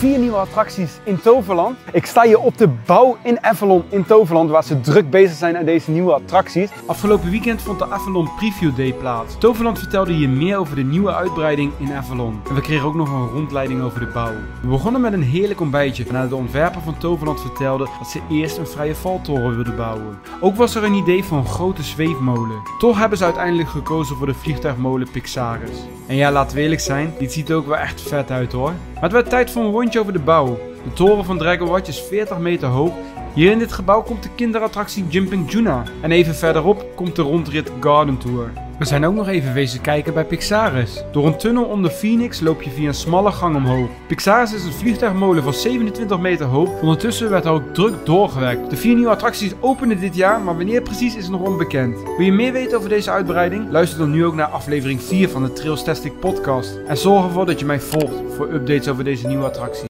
vier nieuwe attracties in Toverland. Ik sta hier op de bouw in Avalon in Toverland, waar ze druk bezig zijn aan deze nieuwe attracties. Afgelopen weekend vond de Avalon Preview Day plaats. Toverland vertelde hier meer over de nieuwe uitbreiding in Avalon. En we kregen ook nog een rondleiding over de bouw. We begonnen met een heerlijk ontbijtje, waarna de ontwerper van Toverland vertelde dat ze eerst een vrije valtoren wilden bouwen. Ook was er een idee voor een grote zweefmolen. Toch hebben ze uiteindelijk gekozen voor de vliegtuigmolen Pixaris. En ja, laten we eerlijk zijn, dit ziet er ook wel echt vet uit hoor. Maar het werd tijd voor een rondje over de bouw. De toren van Dragon Watch is 40 meter hoog. Hier in dit gebouw komt de kinderattractie Jumping Juna. En even verderop komt de rondrit Garden Tour. We zijn ook nog even wezen kijken bij Pixaris. Door een tunnel om de Phoenix loop je via een smalle gang omhoog. Pixaris is een vliegtuigmolen van 27 meter hoog. Ondertussen werd er ook druk doorgewerkt. De vier nieuwe attracties openen dit jaar, maar wanneer precies is nog onbekend. Wil je meer weten over deze uitbreiding? Luister dan nu ook naar aflevering 4 van de Trails podcast. En zorg ervoor dat je mij volgt voor updates over deze nieuwe attractie.